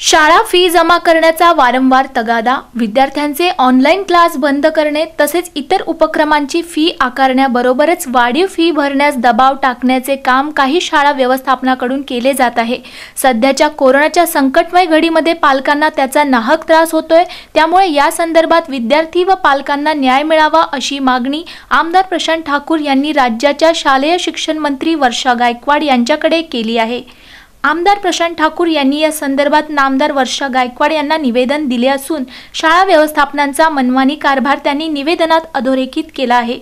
शाळा फी जमा करण्याचा वारंवार तगादा विद्यार्थ्यांचे ऑनलाईन क्लास बंद करणे तसेच इतर उपक्रमांची फी आकारण्याबरोबरच वाढीव फी भरण्यास दबाव टाकण्याचे काम काही शाळा व्यवस्थापनाकडून केले जात आहे. सध्याच्या कोरोनाच्या संकटमय घडीमध्ये पालकांना त्याचा नाहक त्रास होतोय. त्यामुळे या संदर्भात विद्यार्थी व पालकांना न्याय मिळावा अशी मागणी आमदार प्रशांत ठाकूर यांनी राज्याच्या शालेय शिक्षण मंत्री वर्षा गायकवाड यांच्याकडे केली आहे. आमदार प्रशांत ठाकूर यांनी या संदर्भात नामदार वर्षा गायकवाड यांना निवेदन दिले असून शाळा व्यवस्थापनांचा मनमानी कारभार त्यांनी निवेदनात अधोरेखित केला आहे.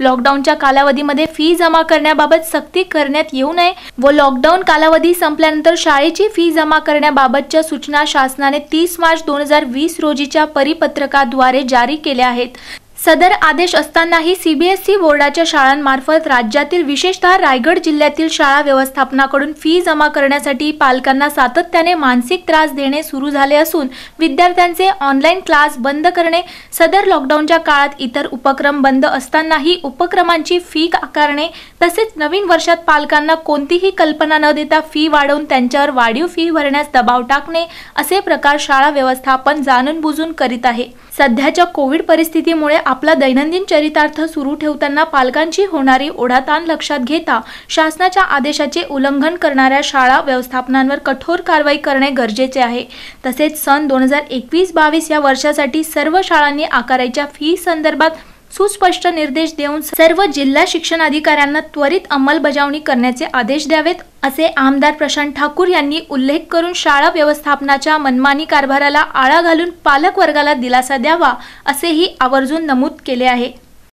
लॉकडाऊनच्या कालावधीमध्ये फी जमा करण्याबाबत सक्ती करण्यात येऊ नये व लॉकडाऊन कालावधी संपल्यानंतर शाळेची फी जमा करण्याबाबतच्या सूचना शासनाने तीस मार्च दोन हजार वीस रोजीच्या परिपत्रकाद्वारे जारी केल्या आहेत. सदर आदेश असतानाही सीबीएसई बोर्डाच्या शाळांमार्फत राज्यातील विशेषतः रायगड जिल्ह्यातील शाळा व्यवस्थापनाकडून फी जमा करण्यासाठी पालकांना सातत्याने मानसिक त्रास देणे सुरू झाले असून विद्यार्थ्यांचे ऑनलाईन क्लास बंद करणे सदर लॉकडाऊनच्या काळात इतर उपक्रम बंद असतानाही उपक्रमांची फी आकारणे तसेच नवीन वर्षात पालकांना कोणतीही कल्पना न देता फी वाढवून त्यांच्यावर वाढीव फी भरण्यास दबाव टाकणे असे प्रकार शाळा व्यवस्थापन जाणून बुजून करीत आहे. सध्याच्या कोविड परिस्थितीमुळे आपला दैनंदिन चरितार्थ सुरू ठेवताना पालकांची होणारी ओढाताण लक्षात घेता शासनाच्या आदेशाचे उल्लंघन करणाऱ्या शाळा व्यवस्थापनांवर कठोर कारवाई करणे गरजेचे आहे. तसेच सन दोन हजार एकवीस बावीस या वर्षासाठी सर्व शाळांनी आकारायच्या फी संदर्भात सुस्पष्ट निर्देश देऊन सर्व जिल्हा शिक्षण अधिकाऱ्यांना त्वरित अंमलबजावणी करण्याचे आदेश द्यावेत असे आमदार प्रशांत ठाकूर यांनी उल्लेख करून शाळा व्यवस्थापनाच्या मनमानी कारभाराला आळा घालून पालक वर्गाला दिलासा द्यावा असेही आवर्जून नमूद केले आहे.